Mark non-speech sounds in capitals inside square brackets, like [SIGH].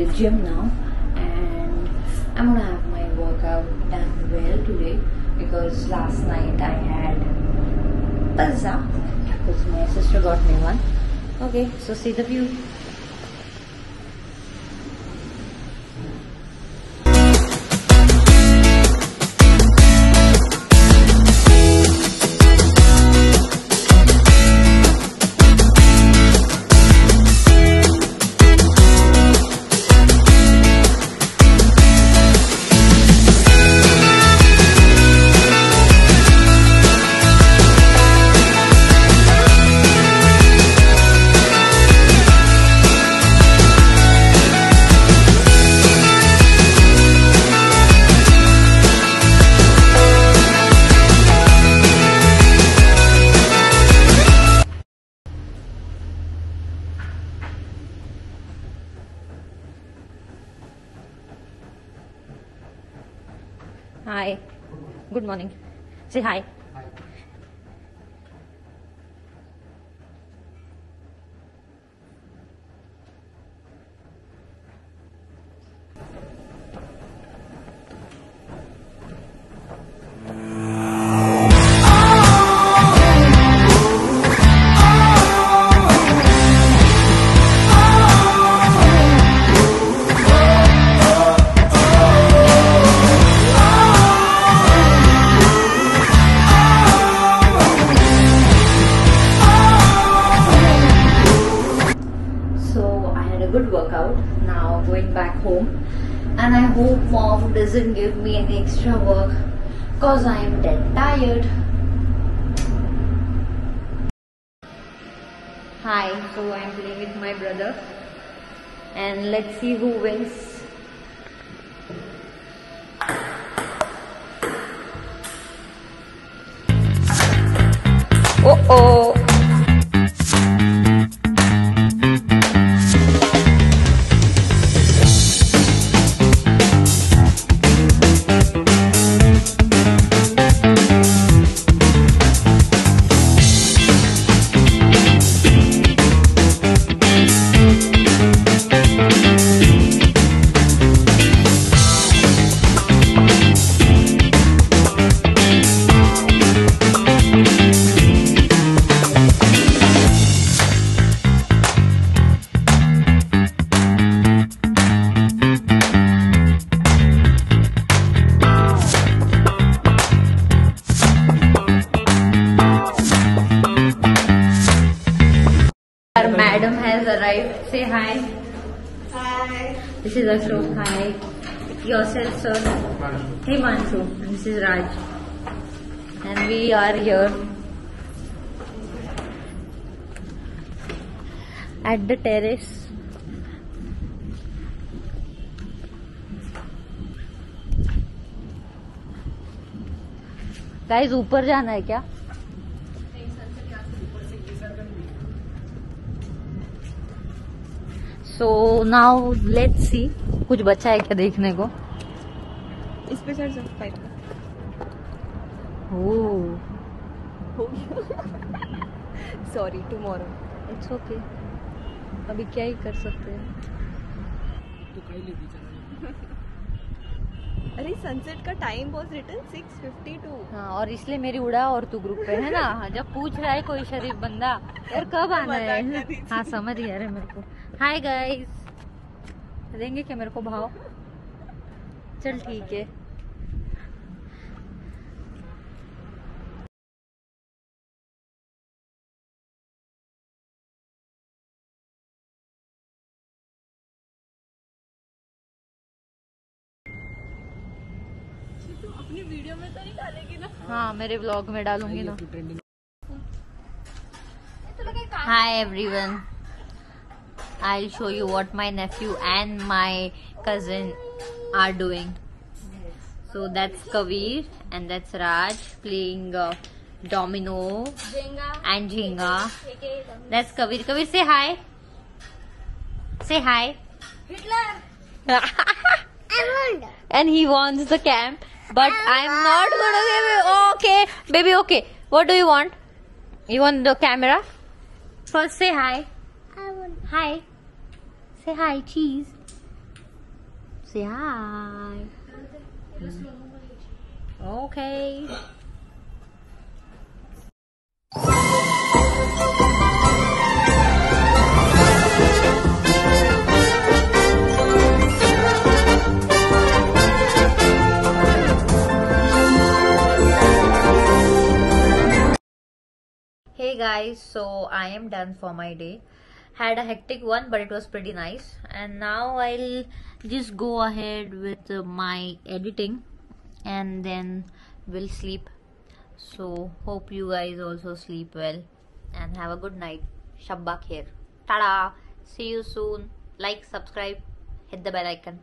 the gym now and I'm gonna have my workout done well today because last night I had pizza because my sister got me one. Okay, so see the view. Hi. Good morning. Say hi. Workout. Now going back home, and I hope mom doesn't give me any extra work cause I am dead tired. Hi, so I'm playing with my brother, and let's see who wins. Oh oh. Has arrived. Say hi. Hi. This is Ashok. Hi. Yourself, sir. Hey, Manshu. And this is Raj. And we are here at the terrace. Guys ऊपर जाना है क्या सो now let see कुछ बचा है क्या देखने को? इस पे oh sorry tomorrow it's okay अभी क्या ही कर सकते हैं? अरे सनसेट का टाइम वॉज़ रिटन 6:52 हाँ और इसलिए मेरी उड़ा और तू ग्रुप पे है ना? जब पूछ रहा है कोई शरीफ बंदा यार कब आना है? हाँ समझ गया मेरे को। हाय गाइस देंगे क्या मेरे को भाव? चल ठीक है। अपनी वीडियो में तो नहीं डालेगी ना हाँ मेरे ब्लॉग में डालूँगी ना। Hi everyone. I'll show you what my nephew and my cousin are doing. So that's Kavir and that's Raj playing uh, domino and Jenga. That's Kavir. Kavir, say hi. Say hi. Hitler. [LAUGHS] and he wants the camp, but I'm not gonna give it. Okay, baby. Okay. What do you want? You want the camera? First, say hi. Hi. Say hi, cheese. Say hi. Okay. Hey guys, so I am done for my day. Had a hectic one, but it was pretty nice. And now I'll just go ahead with my editing and then we'll sleep. So, hope you guys also sleep well and have a good night. Shabbak here. Tada! See you soon. Like, subscribe, hit the bell icon.